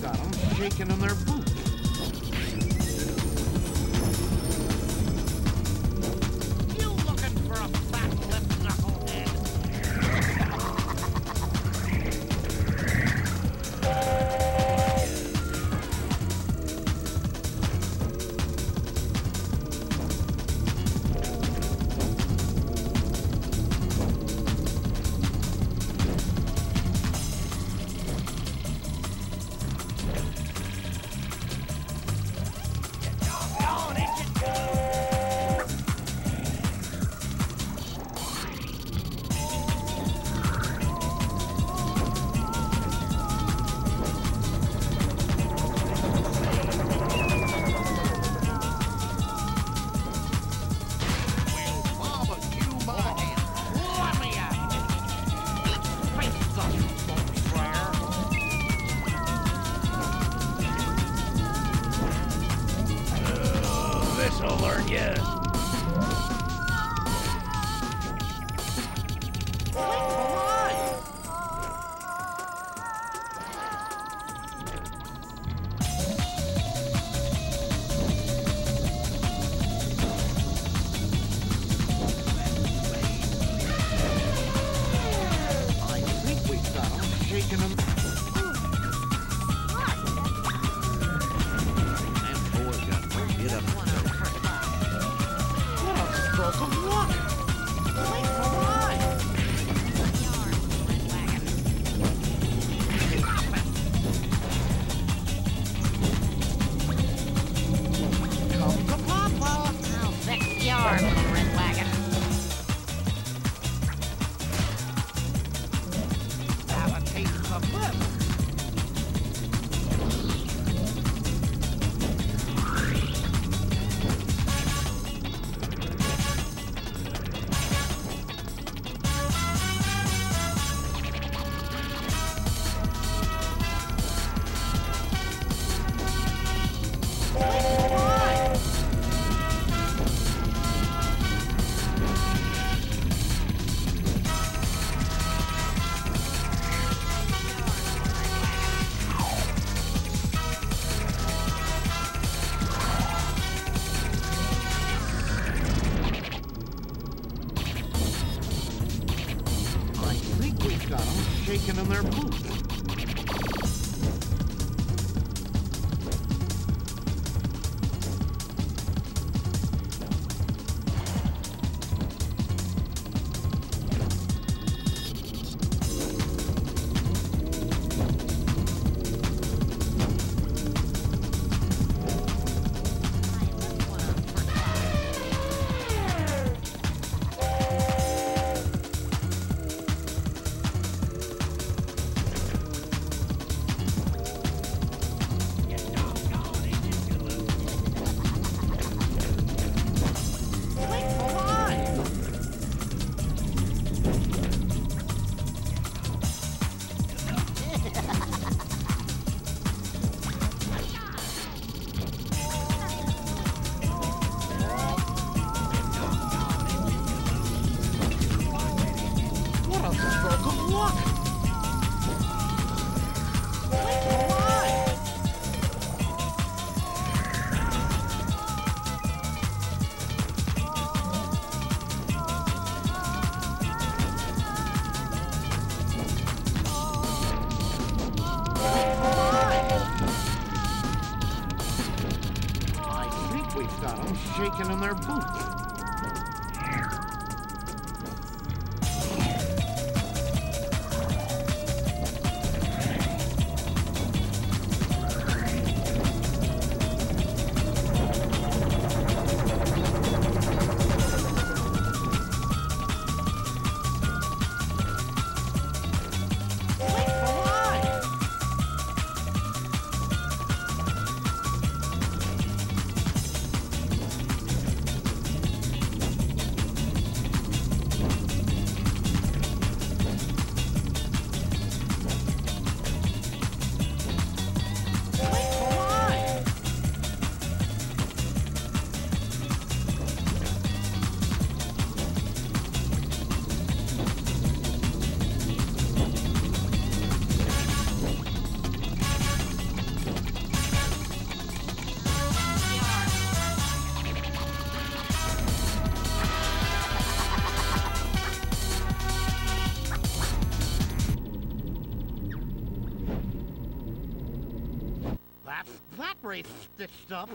got them shaking in their boots. this'll learn. alarm. taken in their boot. I think we got them shaking in their boots. Race stitched up.